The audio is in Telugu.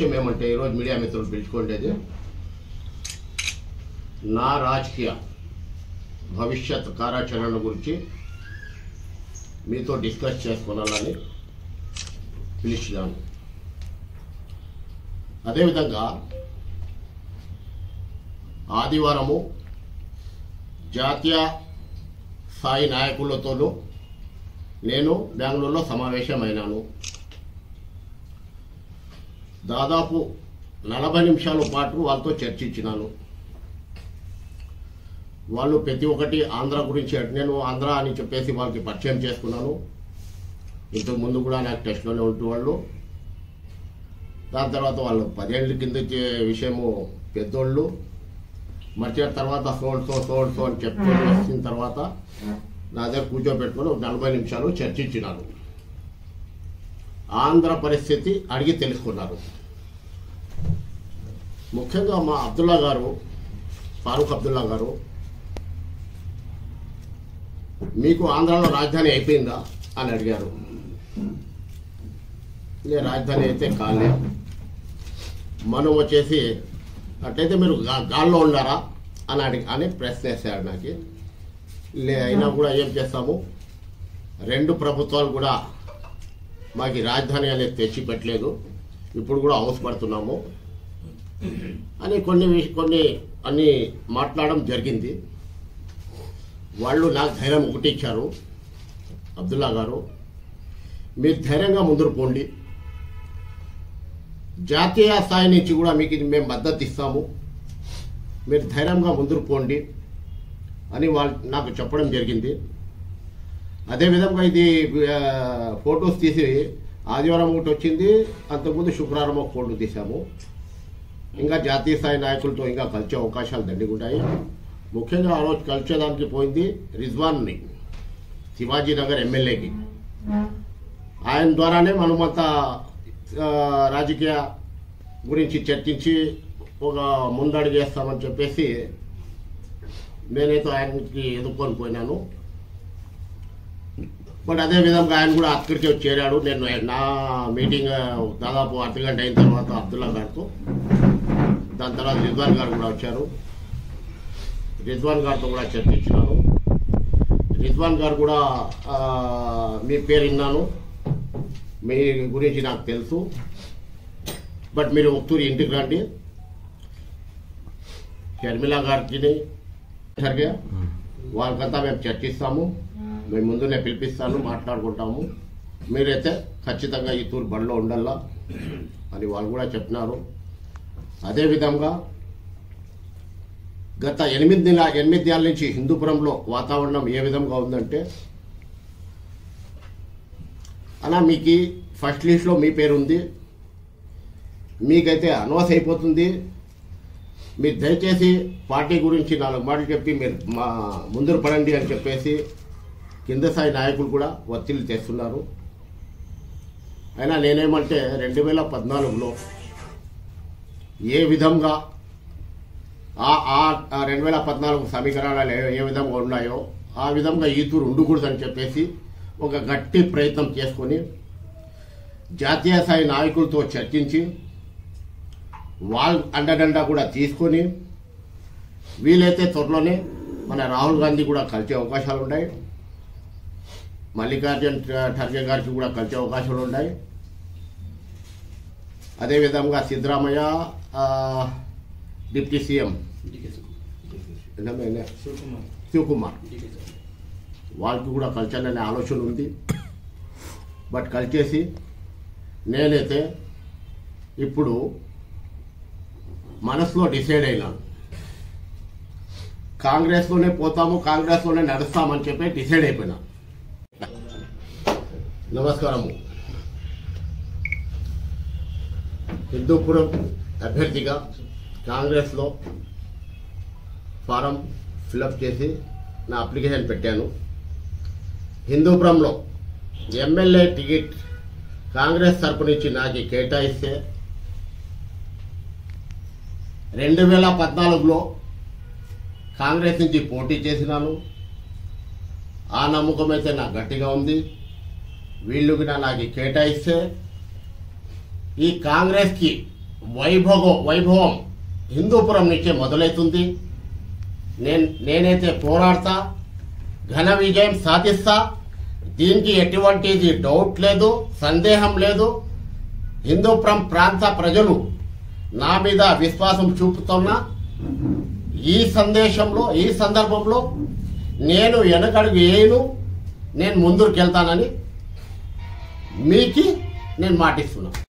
విషయం ఏమంటే ఈరోజు మీడియా మిత్రులు పిలుచుకోండేది నా రాజకీయ భవిష్యత్ కార్యాచరణ గురించి మీతో డిస్కస్ చేసుకోవాలని పిలిచినాను అదేవిధంగా ఆదివారము జాతీయ స్థాయి నాయకులతోనూ నేను బెంగళూరులో సమావేశమైనాను. దాదాపు నలభై నిమిషాల పాటు వాళ్ళతో చర్చించినాను. వాళ్ళు ప్రతి ఒక్కటి ఆంధ్ర గురించి నేను ఆంధ్ర అని చెప్పేసి వాళ్ళకి పరిచయం చేసుకున్నాను. ఇంతకు ముందు కూడా నాకు టెస్ట్లోనే ఉంటూ వాళ్ళు. దాని తర్వాత వాళ్ళు పదేళ్ళ కింద విషయము పెద్దోళ్ళు. మర్చిన తర్వాత సోల్సో సోల్సో అని చెప్పుకొని వచ్చిన తర్వాత నా దగ్గర కూర్చోబెట్టుకొని ఒక నలభై నిమిషాలు చర్చించినారు ఆంధ్ర పరిస్థితి అడిగి తెలుసుకున్నారు. ముఖ్యంగా మా అబ్దుల్లా గారు ఫారూక్ అబ్దుల్లా గారు మీకు ఆంధ్రాలో రాజధాని అయిపోయిందా అని అడిగారు. లే రాజధాని అయితే కాలే. మనం వచ్చేసి అట్లయితే మీరు గాల్లో ఉన్నారా అని అడిగి అని ప్రశ్న వేశాడు నాకు. లే అయినా కూడా ఏం చేస్తాము? రెండు ప్రభుత్వాలు కూడా మాకు రాజధాని అనేది తెచ్చిపెట్టలేదు. ఇప్పుడు కూడా అవసరపడుతున్నాము అని కొన్ని కొన్ని అన్ని మాట్లాడడం జరిగింది. వాళ్ళు నాకు ధైర్యం ఒకటి ఇచ్చారు అబ్దుల్లా గారు. మీరు ధైర్యంగా ముందుకు పోండి. జాతీయ స్థాయి నుంచి కూడా మీకు ఇది మేము మద్దతు ఇస్తాము. మీరు ధైర్యంగా ముందుకు పోండి అని వాళ్ళు నాకు చెప్పడం జరిగింది. అదేవిధంగా ఇది ఫొటోస్ తీసి ఆదివారం ఒకటి వచ్చింది. అంతకుముందు శుక్రవారం ఒక ఫోటో తీసాము ఇంకా జాతీయ స్థాయి నాయకులతో ఇంకా కలిసే అవకాశాలు దండిగుంటాయి ముఖ్యంగా ఆ రోజు కలిసేదానికి పోయింది రిజ్వాన్ని శివాజీ నగర్ ఎమ్మెల్యేకి. ఆయన ద్వారానే మనమంతా రాజకీయ గురించి చర్చించి ఒక ముందడుగు చేస్తామని చెప్పేసి నేనైతే ఆయనకి ఎదుర్కొని పోయినాను. బట్ అదే విధంగా ఆయన కూడా అక్కడికి వచ్చి చేరాడు. నేను నా మీటింగ్ దాదాపు అర్ధ గంట అయిన తర్వాత అబ్దుల్లా గారితో. దాని తర్వాత రిజ్వాన్ గారు కూడా వచ్చారు. రిజ్వాన్ గారితో కూడా చర్చించినాను. రిజ్వాన్ గారు కూడా మీ పేరు విన్నాను. మీ గురించి నాకు తెలుసు. బట్ మీరు ఒక్కూరి ఇంటికి రండి. షర్మిల గారికి సరిగా? వాళ్ళకంతా మేము చర్చిస్తాము. మేము ముందునే పిలిపిస్తాను మాట్లాడుకుంటాము. మీరైతే ఖచ్చితంగా ఈ తూరు బండ్లో ఉండాలా అని వాళ్ళు కూడా చెప్పినారు. అదేవిధంగా గత ఎనిమిది నెల ఎనిమిది నెలల నుంచి హిందూపురంలో వాతావరణం ఏ విధంగా ఉందంటే అలా మీకు ఫస్ట్ లిస్ట్లో మీ పేరు ఉంది మీకైతే అనవస అయిపోతుంది. మీరు దయచేసి పార్టీ గురించి నాలుగు మాటలు చెప్పి మీరు మా ముందర పడండి అని చెప్పేసి కింద స్థాయి నాయకులు కూడా ఒత్తిళ్ళు తెస్తున్నారు. అయినా నేనేమంటే రెండు వేల పద్నాలుగులో ఏ విధంగా ఆ రెండు వేల పద్నాలుగు సమీకరణాలు ఏ- ఏ విధంగా ఉన్నాయో ఆ విధంగా ఈతూరు ఉండకూడదని చెప్పేసి ఒక గట్టి ప్రయత్నం చేసుకొని జాతీయ స్థాయి నాయకులతో చర్చించి వాళ్ళ అండదండ కూడా తీసుకొని వీలైతే త్వరలోనే మన రాహుల్ గాంధీ కూడా కలిసే అవకాశాలు ఉన్నాయి. మల్లికార్జున్ ఖర్గే గారికి కూడా కలిసే అవకాశాలు ఉన్నాయి. అదేవిధంగా సిద్ధరామయ్య డిప్యూటీ సీఎం ఏంటమ్మా శివకుమార్. వాళ్ళకి కూడా కలిసాలనే ఆలోచన ఉంది. బట్ కలిసేసి నేనైతే ఇప్పుడు మనసులో డిసైడ్ అయినాను కాంగ్రెస్లోనే పోతాము కాంగ్రెస్లోనే నడుస్తామని చెప్పి డిసైడ్ అయిపోయినా. నమస్కారము. హిందూపురం అభ్యర్థిగా కాంగ్రెస్లో ఫారం ఫిలప్ చేసి నా అప్లికేషన్ పెట్టాను. హిందూపురంలో ఎమ్మెల్యే టికెట్ కాంగ్రెస్ తరపు నుంచి నాకు కేటాయిస్తే రెండు వేల పద్నాలుగులో కాంగ్రెస్ నుంచి పోటీ చేసినాను. ఆ నమ్మకం అయితే నాకు గట్టిగా ఉంది. వీళ్ళు కూడా నాకు కేటాయిస్తే ఈ కాంగ్రెస్కి వైభవం వైభవం హిందూపురం నుంచే మొదలవుతుంది. నేను నేనైతే పోరాడతా ఘన విజయం సాధిస్తా. దీనికి ఎటువంటిది డౌట్ లేదు సందేహం లేదు. హిందూపురం ప్రాంత ప్రజలు నా మీద విశ్వాసం చూపుతున్నా. ఈ సందేశంలో ఈ సందర్భంలో నేను వెనకడుగు వేయను. నేను ముందుకు వెళ్తానని మీకు నేను మాటిస్తున్నా.